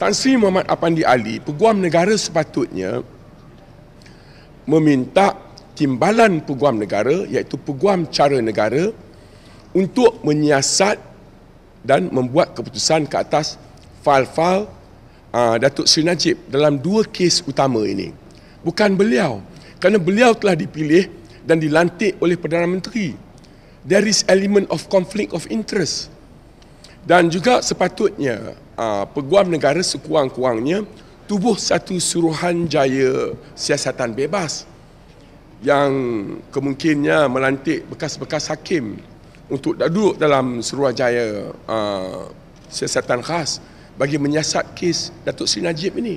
Tan Sri Muhammad Apandi Ali, peguam negara sepatutnya meminta timbalan peguam negara iaitu peguam cara negara untuk menyiasat dan membuat keputusan ke atas fal-fal uh, Datuk Seri Najib dalam dua kes utama ini. Bukan beliau. Kerana beliau telah dipilih dan dilantik oleh Perdana Menteri. There is element of conflict of interest. Dan juga sepatutnya uh, peguam negara sekurang-kurangnya tubuh satu suruhan jaya siasatan bebas yang kemungkinnya melantik bekas-bekas hakim untuk duduk dalam Suruhanjaya uh, siasatan khas bagi menyiasat kes Datuk Seri Najib ini.